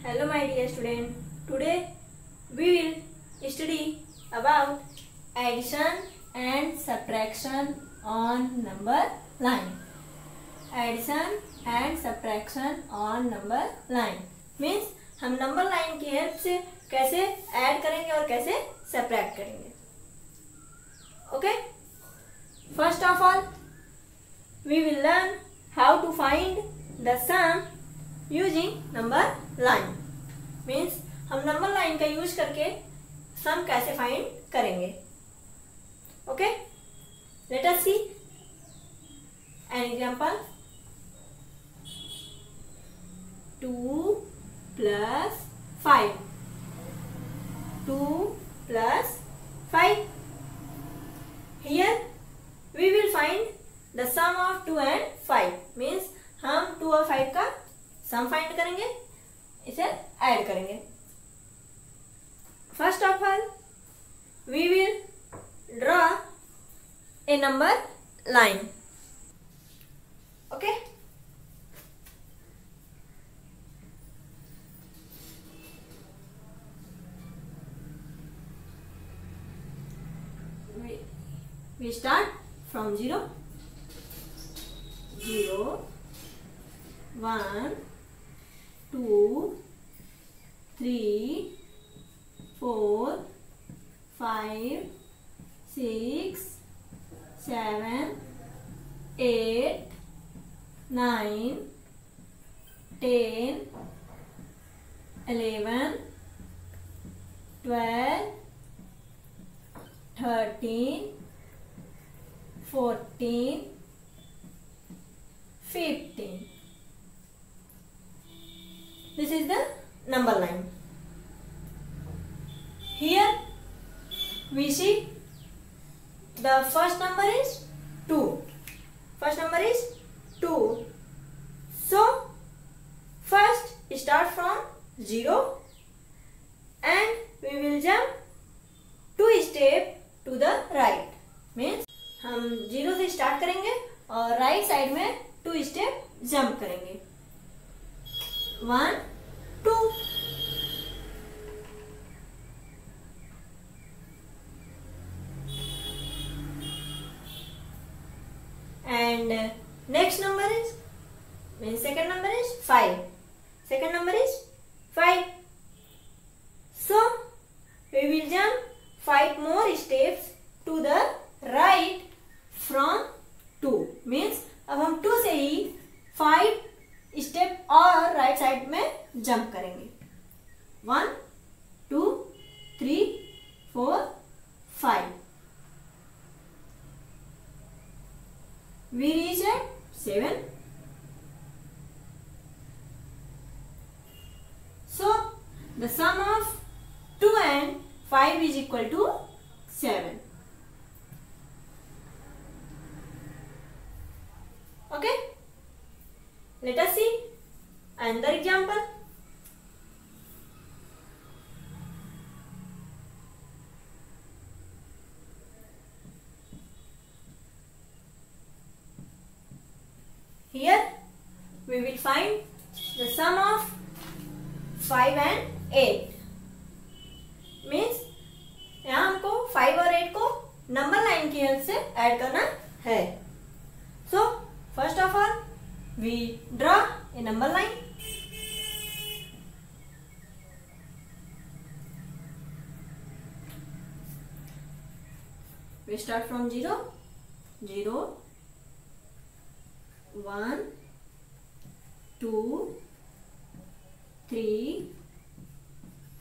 Hello my dear student. Today we will study about addition and subtraction on number line. Addition and subtraction on number line means हम number line की help से कैसे add करेंगे और कैसे subtract करेंगे okay first of all we will learn how to find the sum using number line means हम number line का यूज़ करके सम कैसे फाइंड करेंगे? Okay let us see an example two plus five we start from 0 0 1 2 3 4 5 6 7 8 9 10 11 12 13 14 15 this is the number line. Here we see the first number is 2 first number is 2 so first start from 0 start करेंगे और right side में two step jump करेंगे। One two and next number is mean second number is five second number is five so we will jump five more steps to the right from two means अब हम two से ही five step और right side में jump करेंगे. One two three four five we reach at seven so the sum of two and five is equal to we will find the sum of 5 and 8 means यहाँ हमको 5 और 8 को number line की help से add करना है so first of all we draw a number line we start from 0 0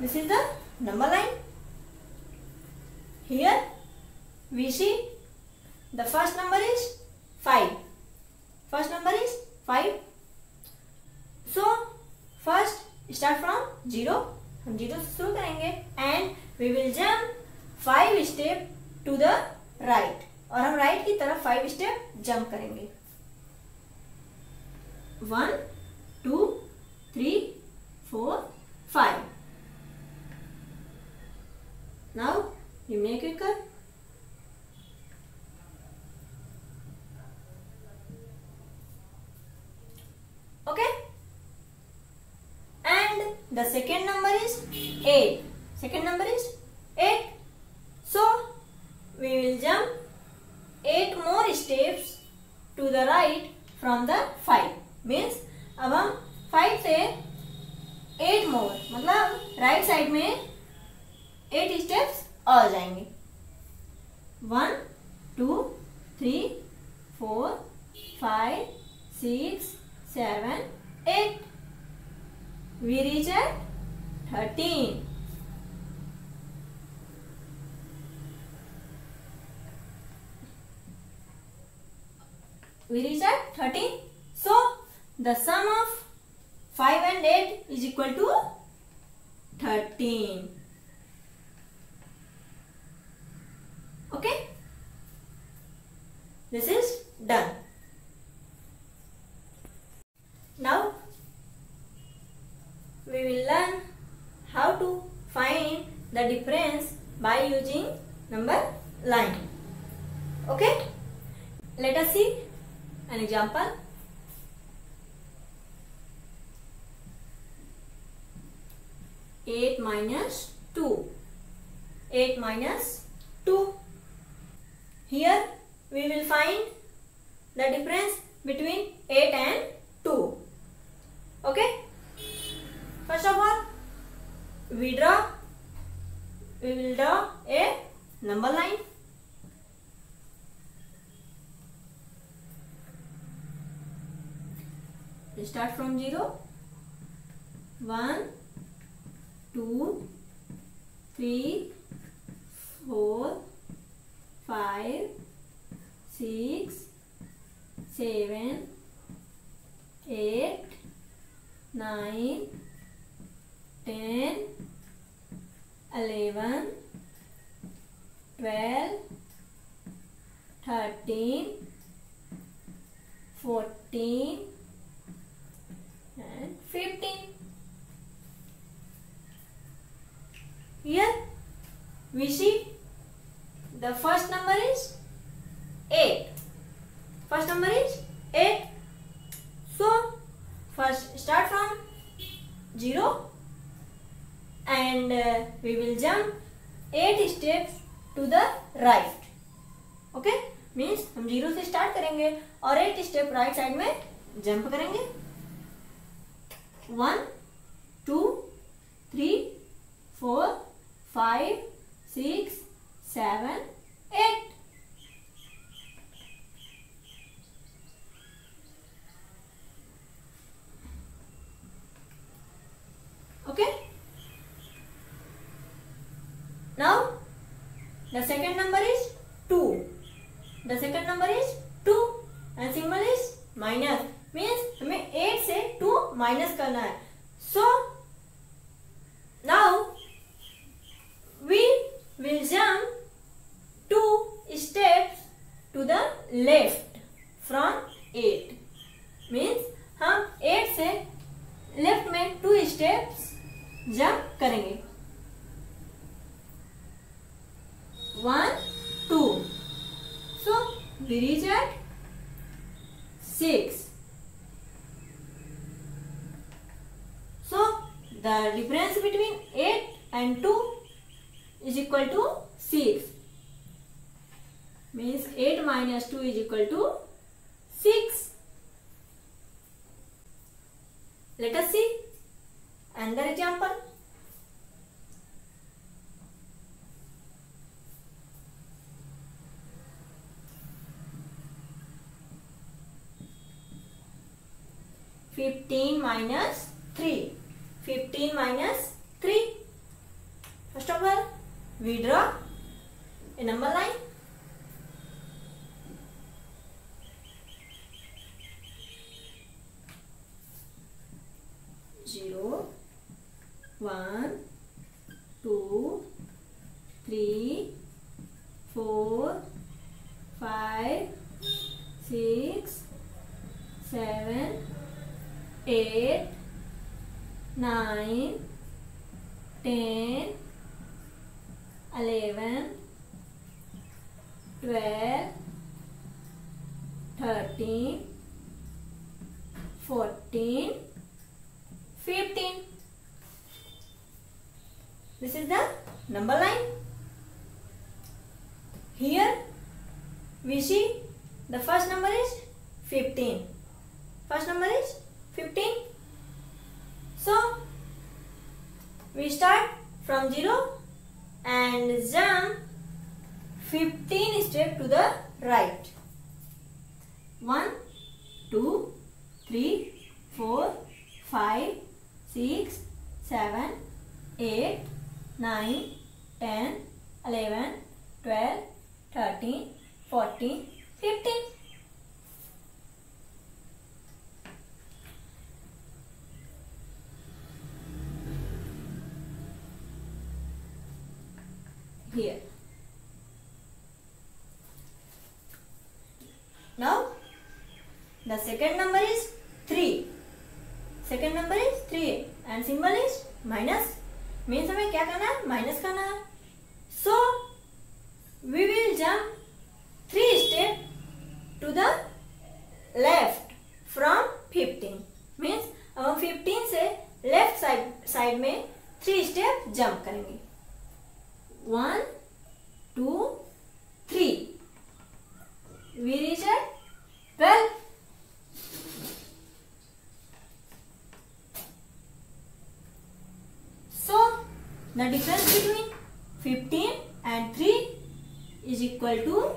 This is the number line. Here we see the first number is 5. First number is 5. So, first start from zero हम zero से शुरू करेंगे and we will jump five step to the right और हम right की तरफ़ five step jump करेंगे one two three four five now you make it cut okay and the second number is 8 second number is 8 so we will jump 8 more steps to the right from the 5 means अब हम 5 से 8 more मतलब right side में eight steps और जाएँगे। One, two, three, four, five, six, seven, eight. We reach at thirteen we reach at 13 so, the sum of 5 and 8 is equal to 13 done. Now we will learn how to find the difference by using number line. Okay? Let us see an example. Eight minus two. Eight minus two. Here we will find the difference between eight and two. okay first of all we draw we will draw a number line we start from 0 1 2 3 4 5 6 7 8 nine, ten, eleven, twelve, thirteen, fourteen, and fifteen. Here we see the first number is 8. First number is 8. So First start from 0 and uh, we will jump 8 steps to the right. Okay? Means हम zero से start करेंगे और eight step right side में jump करेंगे one two three four five six seven eight okay now the second number is 2 the second number is 2 and symbol is minus means हमें 8 से 2 minus करना है so now we will jump two steps to the left from 8 means हम 8 से left में two steps jump करेंगे one two so we reach at six so the difference between 8 and 2 is equal to 6 means 8 minus 2 is equal to 6 minus three. Fifteen minus three. First of all, we draw a number line. Zero, one two three four five six seven eight nine ten eleven twelve thirteen fourteen fifteen. This is the number line. Here we see the first number is 15 first number is 15 so we start from 0 and jump 15 step to the right 1 2 3 4 5 6 7 8 9, 10, 11, 12, 13, 14, 15. Here. Now, the second number is 3. Second number is 3 and symbol is minus मीन्स हमें क्या करना है minus करना है we will jump three step to the left from fifteen means अब हम fifteen से लेफ़्ट साइड साइड में थ्री स्टेप जंप करेंगे one two three we reach at twelve The difference between 15 and 3 is equal to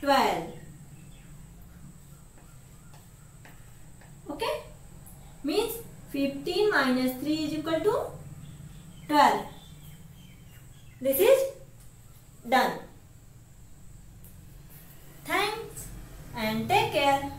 12. Okay? Means 15 minus 3 is equal to 12. This is done. Thanks and take care.